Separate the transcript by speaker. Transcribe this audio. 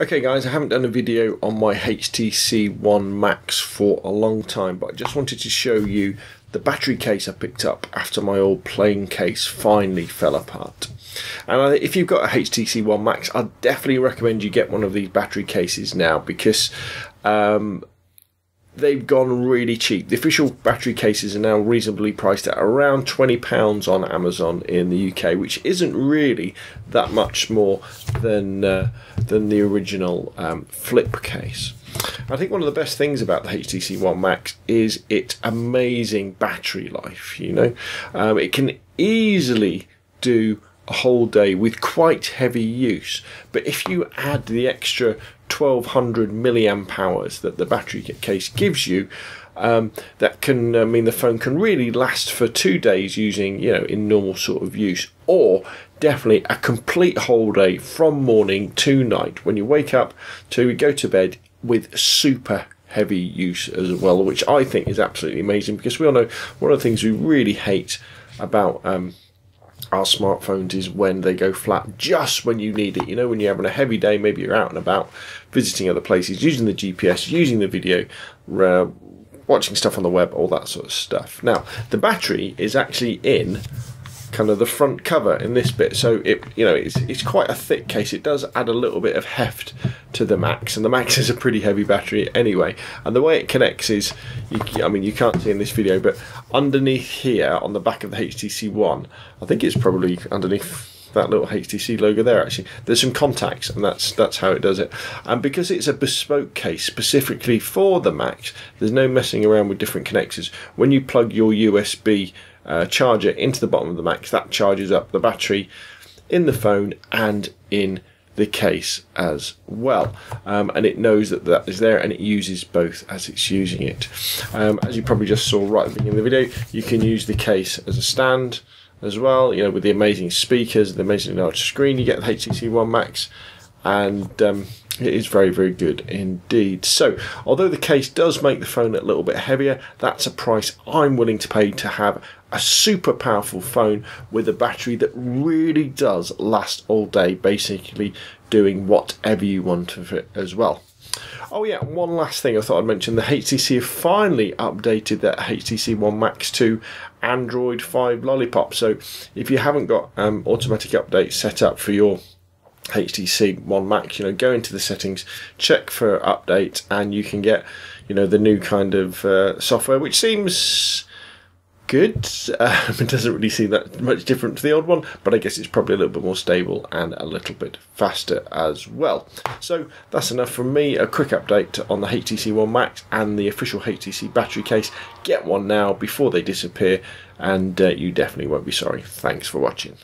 Speaker 1: Okay guys, I haven't done a video on my HTC One Max for a long time, but I just wanted to show you the battery case I picked up after my old plain case finally fell apart. And if you've got a HTC One Max, I'd definitely recommend you get one of these battery cases now because um, they've gone really cheap. The official battery cases are now reasonably priced at around £20 on Amazon in the UK, which isn't really that much more than, uh, than the original um, flip case. I think one of the best things about the HTC One Max is its amazing battery life. You know, um, it can easily do a whole day with quite heavy use, but if you add the extra 1200 milliamp hours that the battery case gives you, um, that can uh, mean the phone can really last for two days using, you know, in normal sort of use, or definitely a complete whole day from morning to night. When you wake up to go to bed with super heavy use as well, which I think is absolutely amazing because we all know one of the things we really hate about um, our smartphones is when they go flat just when you need it. You know, when you're having a heavy day, maybe you're out and about visiting other places, using the GPS, using the video, uh, watching stuff on the web, all that sort of stuff. Now, the battery is actually in kind of the front cover in this bit. So it you know it's it's quite a thick case. It does add a little bit of heft to the max and the max is a pretty heavy battery anyway. And the way it connects is you, I mean you can't see in this video but underneath here on the back of the HTC One I think it's probably underneath that little HTC logo there actually there's some contacts and that's that's how it does it. And because it's a bespoke case specifically for the Max there's no messing around with different connectors. When you plug your USB uh, charger into the bottom of the Max. That charges up the battery in the phone and in the case as well. Um, and it knows that that is there and it uses both as it's using it. Um, as you probably just saw right at the beginning of the video, you can use the case as a stand as well, you know, with the amazing speakers, the amazing large screen you get the HTC One Max and um, it is very very good indeed so although the case does make the phone a little bit heavier that's a price I'm willing to pay to have a super powerful phone with a battery that really does last all day basically doing whatever you want of it as well Oh yeah, one last thing I thought I'd mention. The HTC have finally updated their HTC One Max to Android 5 Lollipop. So if you haven't got um, automatic updates set up for your HTC One Max, you know, go into the settings, check for update, and you can get, you know, the new kind of uh, software, which seems good. Um, it doesn't really seem that much different to the old one, but I guess it's probably a little bit more stable and a little bit faster as well. So that's enough from me. A quick update on the HTC One Max and the official HTC battery case. Get one now before they disappear, and uh, you definitely won't be sorry. Thanks for watching.